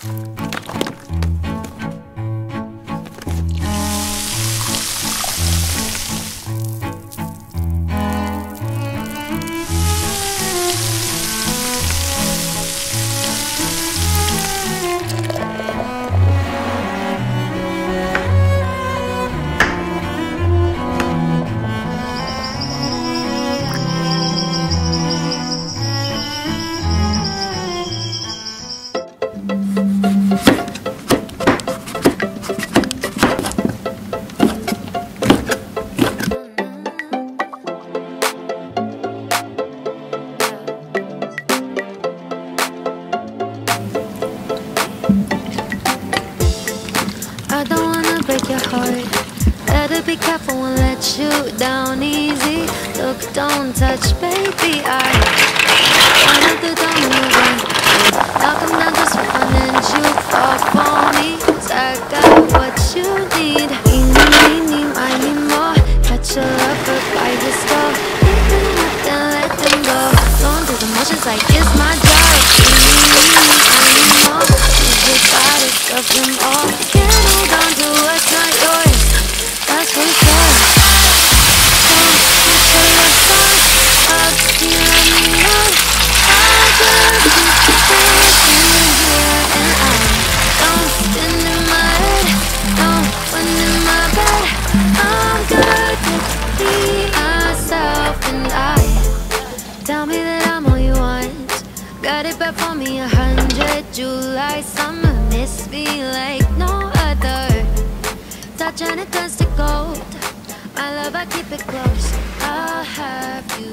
I Better be careful and let you down easy. Look, don't touch, baby. I wanted to don't move on. Knock 'em down just for fun and you fall for me. 'Cause I got what you need. Eeny, meeny, miny, more. Catch a lover by the store. Them up, and let them go. Going through the motions like Got it back for me a hundred July summer miss me like no other. Touch and it turns to gold. My love, I keep it close. I'll have you